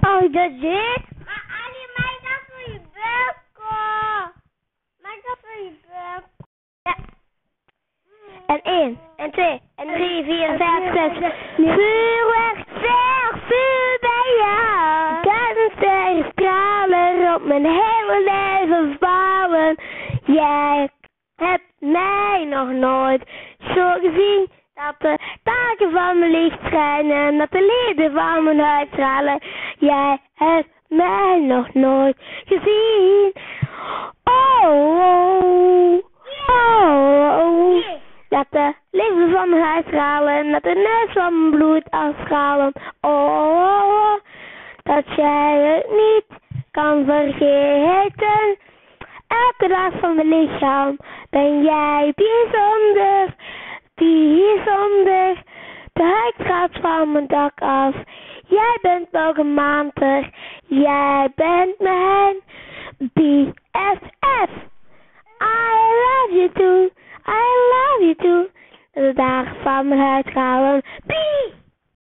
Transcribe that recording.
Oh, dat is? Maar Ali, maak dat voor je bekken. Maak dat voor je bekken. Ja. En 1, en 2, en 3, 4, en 5, 6. Vuurwerk, ver, vuur bij jou. Duizend stralen op mijn hele leven vouwen. Jij hebt mij nog nooit zo gezien. Dat de dagen van mijn licht schijnen, dat de lieden van mijn huid stralen. Jij hebt mij nog nooit gezien. Oh, oh, oh. Dat de liefde van mijn huid stralen, dat de neus van mijn bloed afstralen. Oh, oh, oh, dat jij het niet kan vergeten. Elke dag van mijn lichaam ben jij bijzonder, De huid gaat van mijn dak af. Jij bent maanter. Jij bent mijn BFF. I love you too. I love you too. De dagen van mijn huid gaan